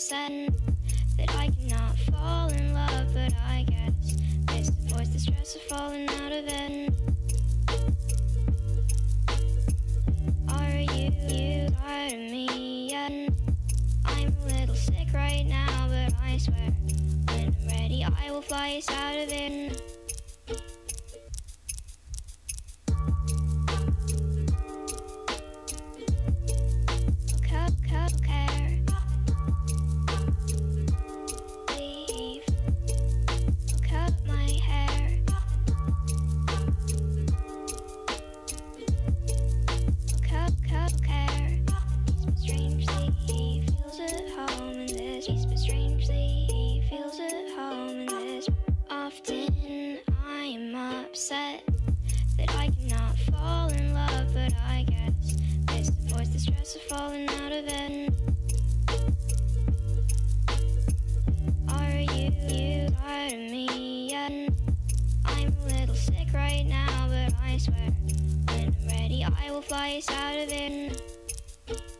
upset that I cannot fall in love, but I guess this avoids the stress of falling out of it. Are you, you tired of me yet? I'm a little sick right now, but I swear when I'm ready, I will fly us out of it. This. Often, I am upset that I cannot fall in love, but I guess this avoids the stress of falling out of it. Are you, you tired of me yet? I'm a little sick right now, but I swear when I'm ready, I will fly us out of it.